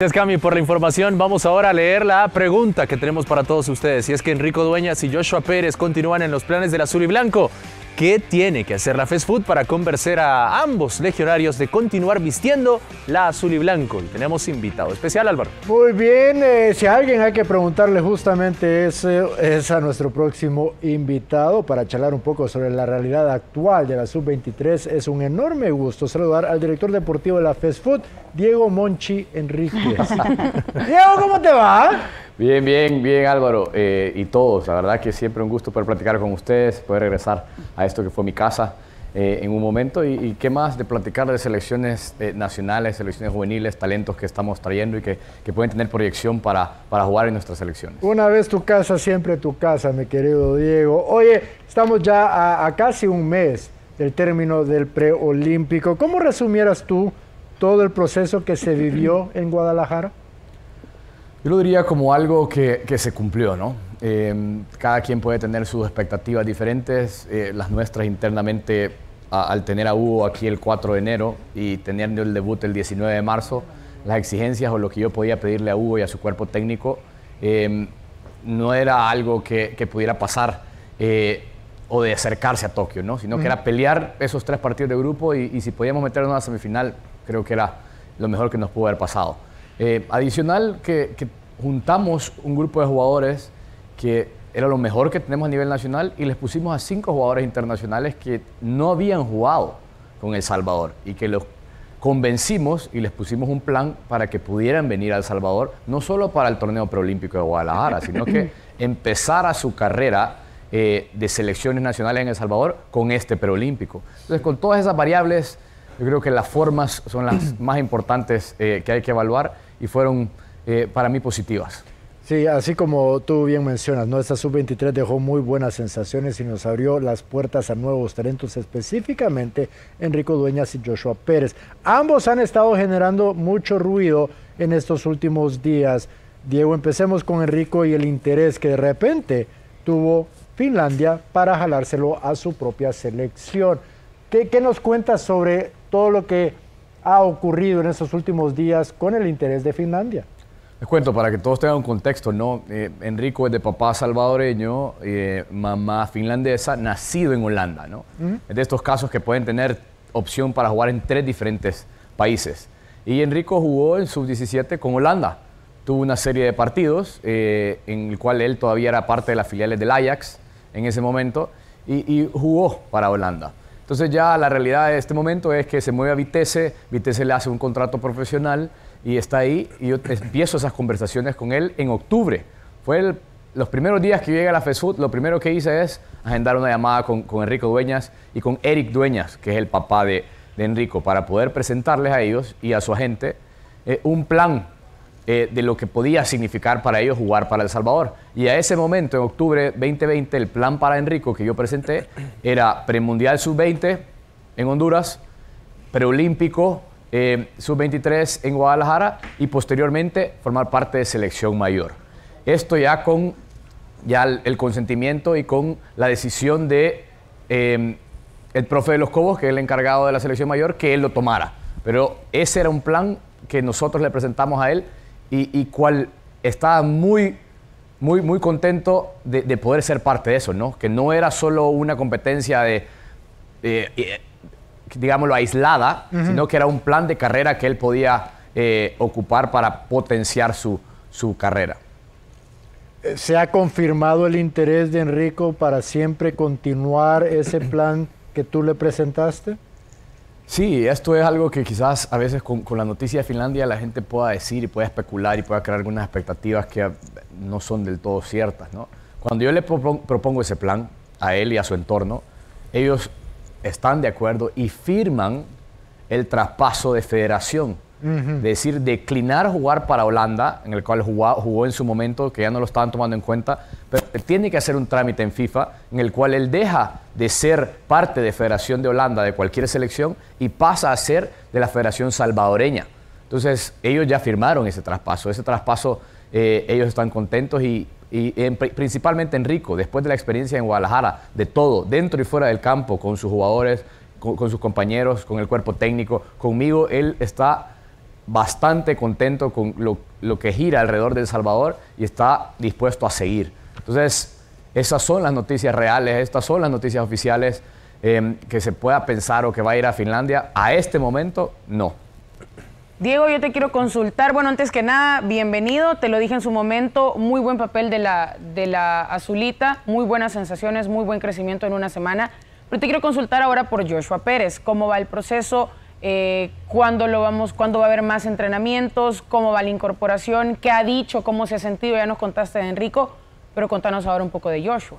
Gracias Cami por la información. Vamos ahora a leer la pregunta que tenemos para todos ustedes. Si es que Enrico Dueñas y Joshua Pérez continúan en los planes del azul y blanco, ¿qué tiene que hacer la Fast Food para convencer a ambos legionarios de continuar vistiendo la azul y blanco? Y tenemos invitado especial, Álvaro. Muy bien, eh, si a alguien hay que preguntarle justamente eso, es a nuestro próximo invitado para charlar un poco sobre la realidad actual de la Sub-23. Es un enorme gusto saludar al director deportivo de la Fast Food, Diego Monchi Enríquez. Diego, ¿cómo te va? Bien, bien, bien Álvaro eh, y todos. La verdad que siempre un gusto poder platicar con ustedes, poder regresar a esto que fue mi casa eh, en un momento y, qué más de platicar de selecciones eh, nacionales, selecciones juveniles, talentos que estamos trayendo y que, que, pueden tener proyección para, para jugar en nuestras selecciones. Una vez tu casa, siempre tu casa, mi querido Diego. Oye, estamos ya a, a casi un mes del término del preolímpico. ¿Cómo resumieras tú todo el proceso que se vivió en Guadalajara? Yo lo diría como algo que, que se cumplió, ¿no? Eh, cada quien puede tener sus expectativas diferentes, eh, las nuestras internamente a, al tener a Hugo aquí el 4 de enero y tener el debut el 19 de marzo, las exigencias o lo que yo podía pedirle a Hugo y a su cuerpo técnico eh, no era algo que, que pudiera pasar o de acercarse a Tokio, ¿no? sino que era pelear esos tres partidos de grupo y, y si podíamos meternos a la semifinal, creo que era lo mejor que nos pudo haber pasado. Eh, adicional, que, que, juntamos un grupo de jugadores que era lo mejor que tenemos a nivel nacional y les pusimos a cinco jugadores internacionales que no habían jugado con El Salvador y que los convencimos y les pusimos un plan para que pudieran venir a El Salvador, no solo para el torneo preolímpico de Guadalajara, sino que empezara su carrera eh, de selecciones nacionales en El Salvador con este preolímpico. Entonces, con todas esas variables, yo creo que las formas son las más importantes eh, que hay que evaluar y fueron eh, para mí positivas. Sí, así como tú bien mencionas, ¿no? esta sub-23 dejó muy buenas sensaciones y nos abrió las puertas a nuevos talentos, específicamente Enrico Dueñas y Joshua Pérez. Ambos han estado generando mucho ruido en estos últimos días. Diego, empecemos con Enrico y el interés que de repente tuvo Finlandia para jalárselo a su propia selección. ¿Qué, qué nos cuentas sobre todo lo que ha ocurrido en estos últimos días con el interés de Finlandia? Les cuento para que todos tengan un contexto, ¿no? Eh, Enrico es de papá salvadoreño, eh, mamá finlandesa, nacido en Holanda, ¿no? Uh -huh. Es de estos casos que pueden tener opción para jugar en tres diferentes países. Y Enrico jugó en sub-17 con Holanda. Tuvo una serie de partidos eh, en el cual él todavía era parte de las filiales del Ajax en ese momento y, y jugó para Holanda. Entonces ya la realidad de este momento es que se mueve a Vitesse, Vitesse le hace un contrato profesional y está ahí y yo empiezo esas conversaciones con él en octubre. Fue el, los primeros días que llegué a la FESUD, lo primero que hice es agendar una llamada con, con, Enrico Dueñas y con Eric Dueñas, que es el papá de, de Enrico, para poder presentarles a ellos y a su agente eh, un plan eh, de lo que podía significar para ellos jugar para El Salvador. Y a ese momento, en octubre 2020, el plan para Enrico que yo presenté era premundial sub-20 en Honduras, preolímpico eh, sub-23 en Guadalajara y posteriormente formar parte de selección mayor. Esto ya con ya el, consentimiento y con la decisión de eh, el profe de los Cobos, que es el encargado de la selección mayor, que él lo tomara. Pero ese era un plan que nosotros le presentamos a él y, y cual estaba muy, muy, muy contento de, de, poder ser parte de eso, ¿no? Que no era solo una competencia de, eh, digámoslo, aislada, uh -huh. sino que era un plan de carrera que él podía eh, ocupar para potenciar su, su carrera. ¿Se ha confirmado el interés de Enrico para siempre continuar ese plan que tú le presentaste? Sí, esto es algo que quizás a veces con, la noticia de Finlandia la gente pueda decir y pueda especular y pueda crear algunas expectativas que no son del todo ciertas. ¿no? Cuando yo le propongo ese plan a él y a su entorno, ellos están de acuerdo y firman el traspaso de federación. Decir, declinar jugar para Holanda, en el cual jugó, jugó, en su momento, que ya no lo estaban tomando en cuenta, pero tiene que hacer un trámite en FIFA en el cual él deja de ser parte de Federación de Holanda de cualquier selección y pasa a ser de la Federación Salvadoreña. Entonces, ellos ya firmaron ese traspaso. Ese traspaso, eh, ellos están contentos y, y en, principalmente Enrico, después de la experiencia en Guadalajara, de todo, dentro y fuera del campo, con sus jugadores, con, con sus compañeros, con el cuerpo técnico, conmigo, él está bastante contento con lo, que gira alrededor de El Salvador y está dispuesto a seguir. Entonces, esas son las noticias reales, estas son las noticias oficiales em, que se pueda pensar o que va a ir a Finlandia. A este momento, no. Diego, yo te quiero consultar. Bueno, antes que nada, bienvenido. Te lo dije en su momento. Muy buen papel de la, de la azulita. Muy buenas sensaciones, muy buen crecimiento en una semana. Pero te quiero consultar ahora por Joshua Pérez. ¿Cómo va el proceso? Eh, ¿Cuándo lo vamos? ¿Cuándo va a haber más entrenamientos? ¿Cómo va la incorporación? ¿Qué ha dicho? ¿Cómo se ha sentido? Ya nos contaste de Enrico, pero contanos ahora un poco de Joshua.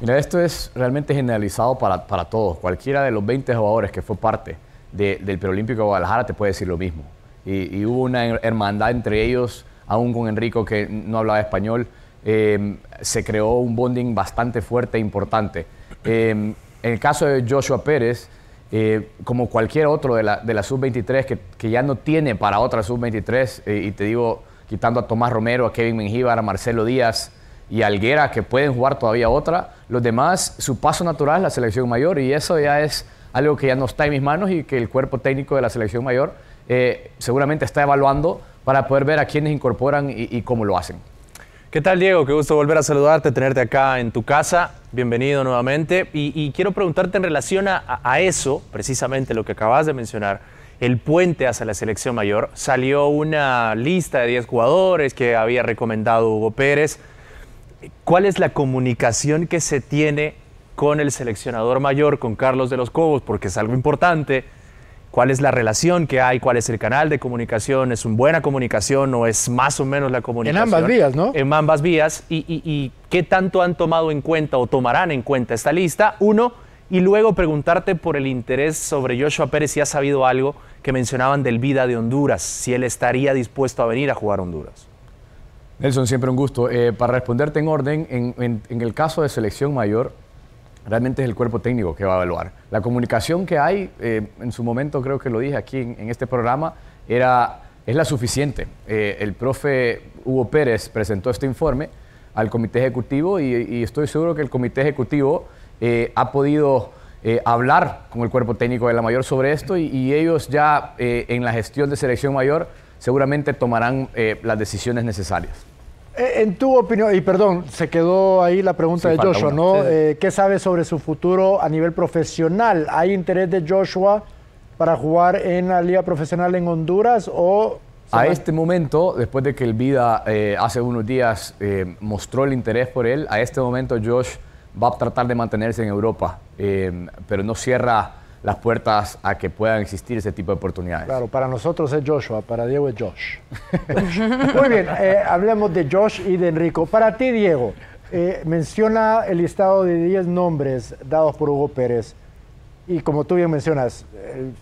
Mira, esto es realmente generalizado para, para todos. Cualquiera de los 20 jugadores que fue parte del Preolímpico de Guadalajara te puede decir lo mismo y, hubo una hermandad entre ellos, aún con Enrico que no hablaba español. Em, se creó un bonding bastante fuerte e importante. Em, en el caso de Joshua Pérez, eh, como cualquier otro de la, de la sub-23 que, que, ya no tiene para otra sub-23, eh, y te digo, quitando a Tomás Romero, a Kevin Mengíbar, a Marcelo Díaz y a Alguera, que pueden jugar todavía otra, los demás, su paso natural es la selección mayor y eso ya es algo que ya no está en mis manos y que el cuerpo técnico de la selección mayor eh, seguramente está evaluando para poder ver a quiénes incorporan y, cómo lo hacen. ¿Qué tal, Diego? Qué gusto volver a saludarte, tenerte acá en tu casa. Bienvenido nuevamente. Y, quiero preguntarte en relación a, eso, precisamente lo que acabas de mencionar, el puente hacia la selección mayor. Salió una lista de 10 jugadores que había recomendado Hugo Pérez. ¿Cuál es la comunicación que se tiene con el seleccionador mayor, con Carlos de los Cobos? Porque es algo importante cuál es la relación que hay, cuál es el canal de comunicación, es una buena comunicación o es más o menos la comunicación. En ambas vías, ¿no? En ambas vías. Y, qué tanto han tomado en cuenta o tomarán en cuenta esta lista? Uno, y luego preguntarte por el interés sobre Joshua Pérez, si ha sabido algo que mencionaban del Vida de Honduras, si él estaría dispuesto a venir a jugar Honduras. Nelson, siempre un gusto. Eh, para responderte en orden, en el caso de selección mayor, realmente es el cuerpo técnico que va a evaluar. La comunicación que hay, eh, en su momento creo que lo dije aquí en, este programa, era, es la suficiente. Eh, el profe Hugo Pérez presentó este informe al comité ejecutivo y, estoy seguro que el comité ejecutivo eh, ha podido hablar con el cuerpo técnico de la mayor sobre esto y, y ellos ya en la gestión de selección mayor seguramente tomarán las decisiones necesarias. Eh, en tu opinión, y perdón, se quedó ahí la pregunta de Joshua, ¿no? Eh, ¿Qué sabes sobre su futuro a nivel profesional? ¿Hay interés de Joshua para jugar en la liga profesional en Honduras o... A este momento, después de que el Vida eh, hace unos días mostró el interés por él, a este momento Josh va a tratar de mantenerse en Europa, pero no cierra las puertas a que puedan existir ese tipo de oportunidades. Claro, para nosotros es Joshua, para Diego es Josh. Muy bien, eh, hablemos de Josh y de Enrico. Para ti, Diego, eh, menciona el listado de 10 nombres dados por Hugo Pérez. Y como tú bien mencionas, el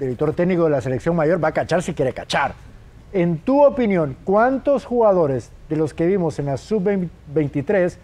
director técnico de la selección mayor va a cachar si quiere cachar. En tu opinión, ¿cuántos jugadores de los que vimos en la sub-23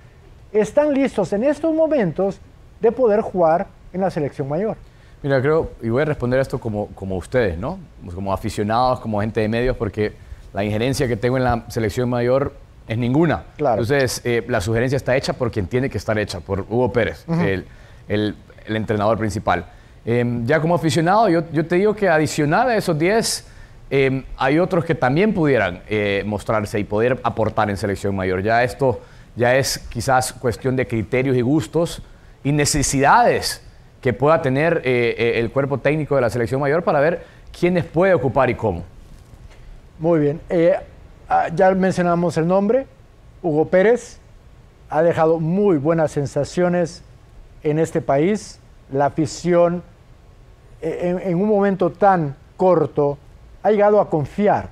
están listos en estos momentos de poder jugar en la selección mayor? Mira, creo, y voy a responder esto como, como ustedes, ¿no? Como aficionados, como gente de medios, porque la injerencia que tengo en la selección mayor es ninguna. Claro. Entonces, eh, la sugerencia está hecha por quien tiene que estar hecha, por Hugo Pérez, el, el, entrenador principal. Em, ya como aficionado, yo, yo, te digo que adicional a esos 10, em, hay otros que también pudieran eh, mostrarse y poder aportar en selección mayor. Ya esto ya es quizás cuestión de criterios y gustos y necesidades que pueda tener eh, eh, el cuerpo técnico de la selección mayor para ver quiénes puede ocupar y cómo. Muy bien. Eh, ah, ya mencionamos el nombre, Hugo Pérez. Ha dejado muy buenas sensaciones en este país. La afición, en, en un momento tan corto, ha llegado a confiar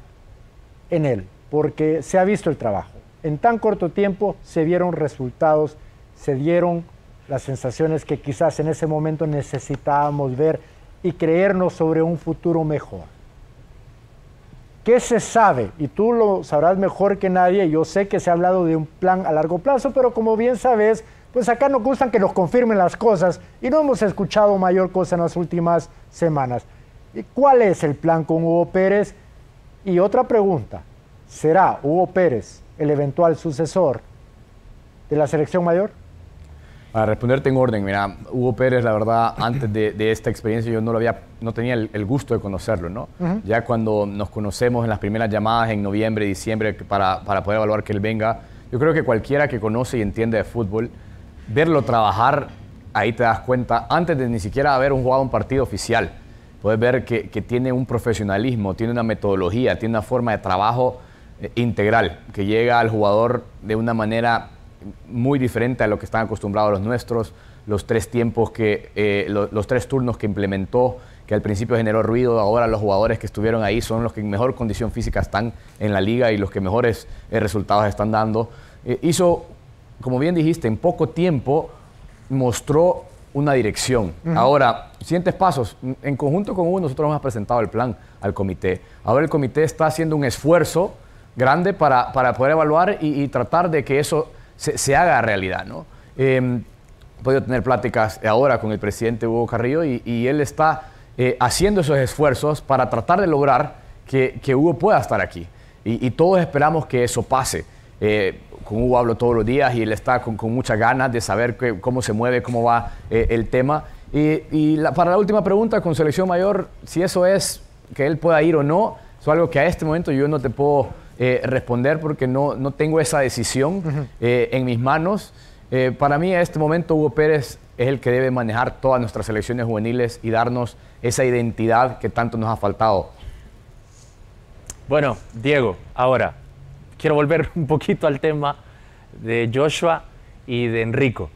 en él, porque se ha visto el trabajo. En tan corto tiempo se vieron resultados, se dieron las sensaciones que quizás en ese momento necesitábamos ver y creernos sobre un futuro mejor. ¿Qué se sabe? Y tú lo sabrás mejor que nadie. Yo sé que se ha hablado de un plan a largo plazo, pero como bien sabes, pues acá nos gustan que nos confirmen las cosas y no hemos escuchado mayor cosa en las últimas semanas. ¿Y cuál es el plan con Hugo Pérez? Y otra pregunta, ¿será Hugo Pérez el eventual sucesor de la selección mayor? Para responderte en orden, mira, Hugo Pérez, la verdad, antes de, esta experiencia yo no, lo había, no tenía el, gusto de conocerlo, ¿no? Ya cuando nos conocemos en las primeras llamadas en noviembre, diciembre, para, para poder evaluar que él venga, yo creo que cualquiera que conoce y entiende de fútbol, verlo trabajar, ahí te das cuenta, antes de ni siquiera haber un jugado un partido oficial, puedes ver que, que, tiene un profesionalismo, tiene una metodología, tiene una forma de trabajo eh, integral, que llega al jugador de una manera muy diferente a lo que están acostumbrados los nuestros, los tres tiempos que, eh, los tres turnos que implementó, que al principio generó ruido, ahora los jugadores que estuvieron ahí son los que en mejor condición física están en la liga y los que mejores eh, resultados están dando. Eh, hizo, como bien dijiste, en poco tiempo mostró una dirección. Ahora, siguientes pasos. En conjunto con Hugo, nosotros hemos presentado el plan al comité. Ahora el comité está haciendo un esfuerzo grande para, para poder evaluar y, y tratar de que eso se, haga realidad. ¿no? Em, he podido tener pláticas ahora con el presidente Hugo Carrillo y, él está eh, haciendo esos esfuerzos para tratar de lograr que, Hugo pueda estar aquí. Y, todos esperamos que eso pase. Eh, con Hugo hablo todos los días y él está con, muchas ganas de saber cómo se mueve, cómo va eh, el tema. Y, para la última pregunta con selección mayor, si eso es que él pueda ir o no, es algo que a este momento yo no te puedo eh, responder porque no, no, tengo esa decisión eh, en mis manos. Eh, para mí, a este momento, Hugo Pérez es el que debe manejar todas nuestras selecciones juveniles y darnos esa identidad que tanto nos ha faltado. Bueno, Diego, ahora quiero volver un poquito al tema de Joshua y de Enrico.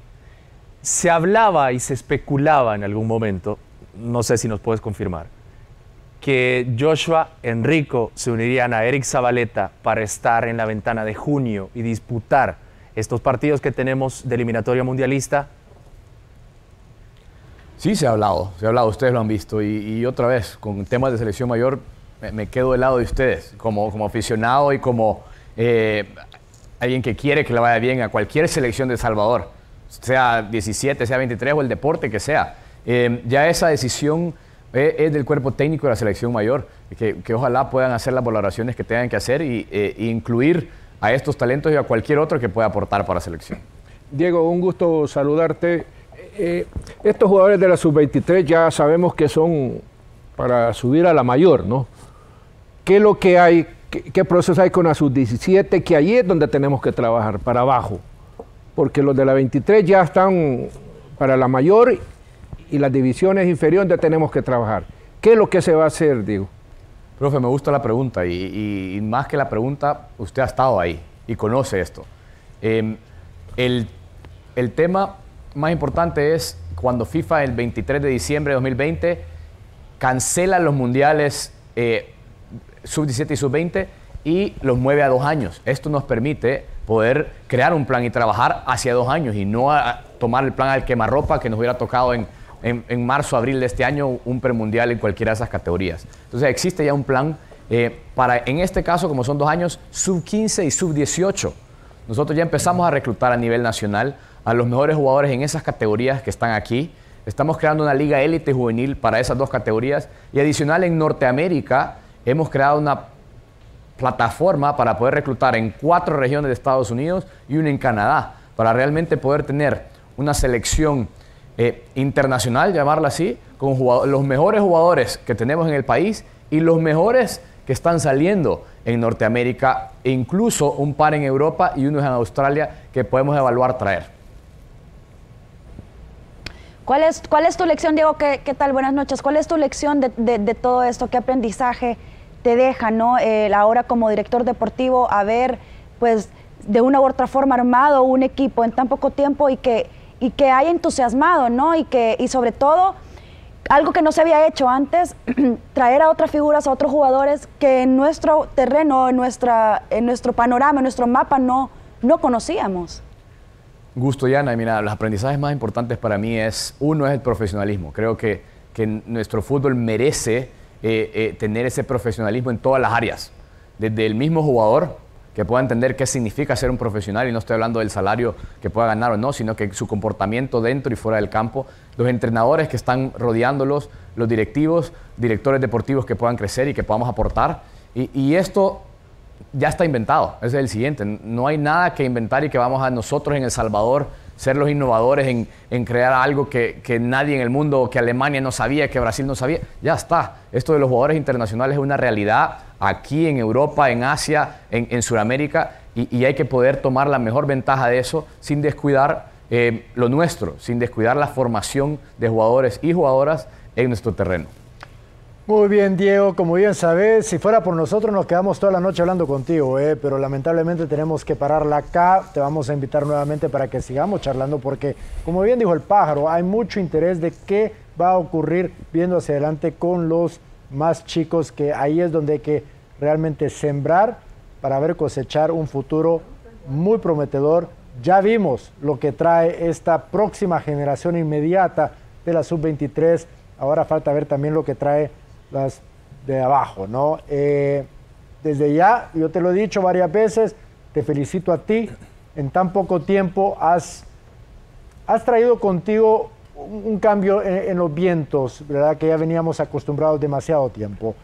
Se hablaba y se especulaba en algún momento, no sé si nos puedes confirmar, que Joshua Enrico se unirían a Eric Zabaleta para estar en la ventana de junio y disputar estos partidos que tenemos de eliminatoria mundialista? Sí, se ha hablado, se ha hablado, ustedes lo han visto. Y, otra vez, con temas de selección mayor, me, quedo del lado de ustedes, como, como aficionado y como eh, alguien que quiere que le vaya bien a cualquier selección de Salvador, sea 17, sea 23 o el deporte que sea. Eh, ya esa decisión es del cuerpo técnico de la selección mayor, que, ojalá puedan hacer las valoraciones que tengan que hacer y, e incluir a estos talentos y a cualquier otro que pueda aportar para la selección. Diego, un gusto saludarte. Eh, estos jugadores de la sub-23 ya sabemos que son para subir a la mayor, ¿no? ¿Qué es lo que hay, qué, qué proceso hay con la sub-17? Que ahí es donde tenemos que trabajar, para abajo. Porque los de la 23 ya están para la mayor y las divisiones inferiores tenemos que trabajar. ¿Qué es lo que se va a hacer, digo? Profe, me gusta la pregunta y, más que la pregunta, usted ha estado ahí y conoce esto. Em, el, tema más importante es cuando FIFA el 23 de diciembre de 2020 cancela los mundiales eh, sub-17 y sub-20 y los mueve a dos años. Esto nos permite poder crear un plan y trabajar hacia dos años y no tomar el plan al quemarropa que nos hubiera tocado en en, marzo, abril de este año un premundial en cualquiera de esas categorías. Entonces existe ya un plan eh, para, en este caso, como son dos años, sub 15 y sub 18. Nosotros ya empezamos a reclutar a nivel nacional a los mejores jugadores en esas categorías que están aquí. Estamos creando una liga élite juvenil para esas dos categorías y adicional en Norteamérica hemos creado una plataforma para poder reclutar en cuatro regiones de Estados Unidos y una en Canadá, para realmente poder tener una selección eh, internacional, llamarla así, con los mejores jugadores que tenemos en el país y los mejores que están saliendo en Norteamérica, e incluso un par en Europa y uno en Australia que podemos evaluar traer. ¿Cuál es, cuál es tu lección, Diego? ¿Qué, ¿Qué, tal? Buenas noches. ¿Cuál es tu lección de, de, todo esto? ¿Qué aprendizaje te deja, no? ahora como director deportivo, haber, pues, de una u otra forma armado un equipo en tan poco tiempo y que y que haya entusiasmado, ¿no? Y que y sobre todo algo que no se había hecho antes, traer a otras figuras, a otros jugadores que en nuestro terreno, en, nuestra, en nuestro panorama, en nuestro mapa no, no conocíamos. Gusto, Yana. Y mira, los aprendizajes más importantes para mí es, uno es el profesionalismo. Creo que, que nuestro fútbol merece eh, eh, tener ese profesionalismo en todas las áreas. Desde el mismo jugador, que pueda entender qué significa ser un profesional y no estoy hablando del salario que pueda ganar o no, sino que su comportamiento dentro y fuera del campo, los entrenadores que están rodeándolos, los directivos, directores deportivos que puedan crecer y que podamos aportar. Y, esto ya está inventado, ese es el siguiente, no hay nada que inventar y que vamos a nosotros en El Salvador ser los innovadores en, en crear algo que, que, nadie en el mundo, que Alemania no sabía, que Brasil no sabía. Ya está. Esto de los jugadores internacionales es una realidad aquí en Europa, en Asia, en, en Sudamérica, y, y, hay que poder tomar la mejor ventaja de eso sin descuidar eh, lo nuestro, sin descuidar la formación de jugadores y jugadoras en nuestro terreno. Muy bien, Diego. Como bien sabes, si fuera por nosotros nos quedamos toda la noche hablando contigo, ¿eh? pero lamentablemente tenemos que pararla acá. Te vamos a invitar nuevamente para que sigamos charlando porque, como bien dijo el pájaro, hay mucho interés de qué va a ocurrir viendo hacia adelante con los más chicos, que ahí es donde hay que realmente sembrar para ver cosechar un futuro muy prometedor. Ya vimos lo que trae esta próxima generación inmediata de la sub-23. Ahora falta ver también lo que trae las de abajo, ¿no? Eh, desde ya, yo te lo he dicho varias veces, te felicito a ti. En tan poco tiempo has, has traído contigo un, cambio en, en, los vientos, ¿verdad? Que ya veníamos acostumbrados demasiado tiempo.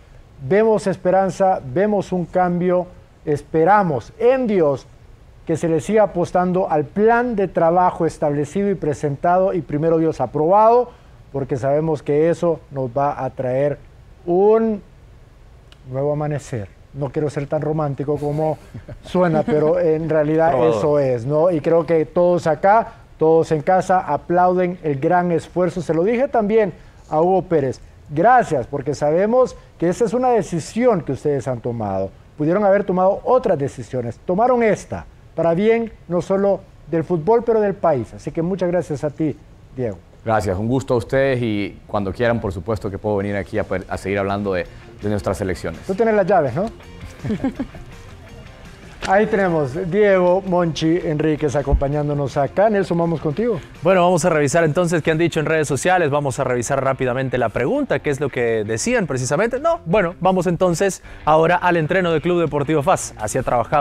Vemos esperanza, vemos un cambio, esperamos en Dios que se le siga apostando al plan de trabajo establecido y presentado y primero Dios aprobado, porque sabemos que eso nos va a traer un nuevo amanecer. No quiero ser tan romántico como suena, pero en realidad eso es, ¿no? Y creo que todos acá, todos en casa, aplauden el gran esfuerzo. Se lo dije también a Hugo Pérez. Gracias, porque sabemos que esa es una decisión que ustedes han tomado. Pudieron haber tomado otras decisiones. Tomaron esta, para bien no solo del fútbol, pero del país. Así que muchas gracias a ti, Diego. Gracias, un gusto a ustedes y cuando quieran, por supuesto, que puedo venir aquí a, a seguir hablando de, de, nuestras elecciones. Tú tienes las llaves, ¿no? Ahí tenemos Diego Monchi Enríquez acompañándonos acá. Nelson, vamos contigo. Bueno, vamos a revisar entonces qué han dicho en redes sociales. Vamos a revisar rápidamente la pregunta, qué es lo que decían precisamente. No, bueno, vamos entonces ahora al entreno del Club Deportivo FAS. Así ha trabajado.